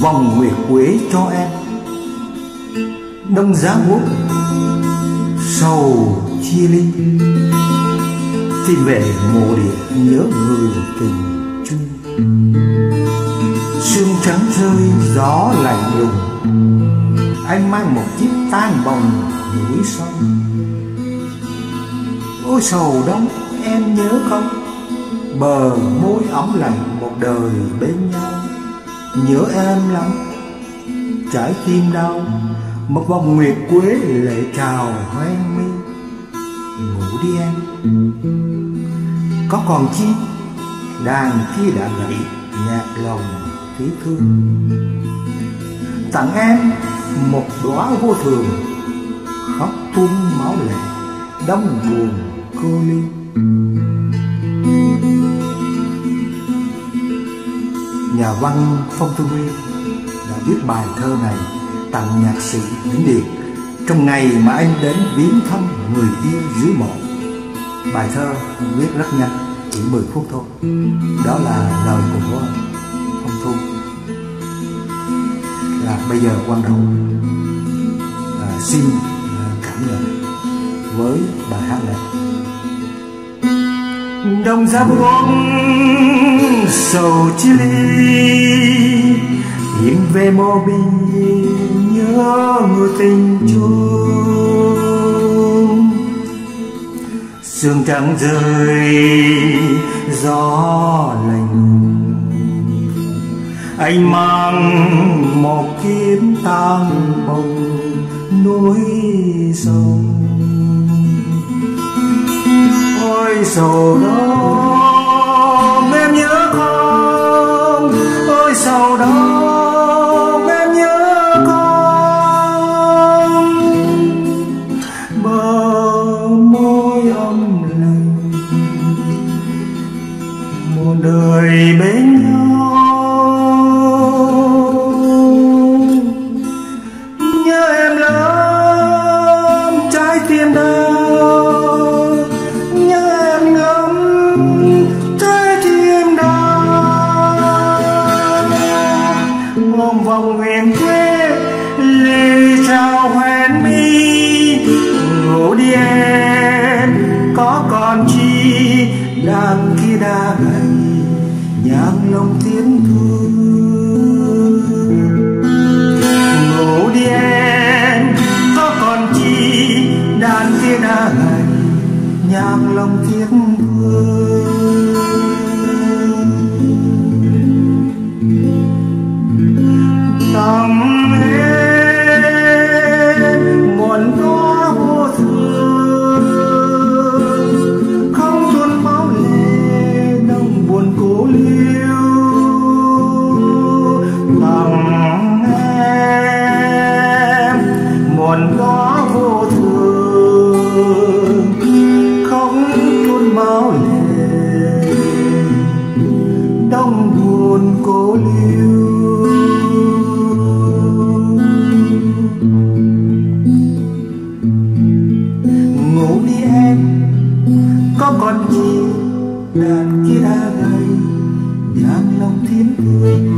vòng nguyệt quế cho em. Đông giá buốt sầu chia ly. Tìm về mộ địa nhớ người tình chung. Sương trắng rơi, gió lạnh lùng. Anh mang một chiếc tan bồng núi sông. Ôi sầu đông em nhớ không? Bờ môi ấm lạnh một đời bên nhau. Nhớ em lắm, trái tim đau. Một vòng nguyệt quế lệ trào hoen mi. Ngủ đi em. Có còn chi? Đàn kia đã gãy nhạc lòng tiếc thương. Tặng em một đóa vô thường. Khóc tuôn máu lệ đông buồn cô ly nhà văn phong thư nguyên đã viết bài thơ này tặng nhạc sĩ Vĩnh Điệp trong ngày mà anh đến viếng thăm người yêu dưới mộ. Bài thơ viết rất nhanh, chỉ 10 phút thôi. Đó là lời của Phong Thu. Là bây giờ quan trọng à, xin à, cảm nhận với bài hát này. Đồng giáp buông sầu chi ly im về mô bình nhớ người tình chung. Sương trắng rơi, gió lạnh Anh mang một kiếm tang bồng núi sông. Ôi sầu đó đời bên nhau. Nhớ em lắm, trái tim đau. Nhớ em ngắm, trái tim đau. Mong vòng nguyện quê lê trao hoen mi. Ngủ đi em, có còn chi đang khi đã gầy nhạc lòng tiếng thương cố liêu ngủ đi em, có còn chi đàn kia đã gầy nhang lòng thiên thương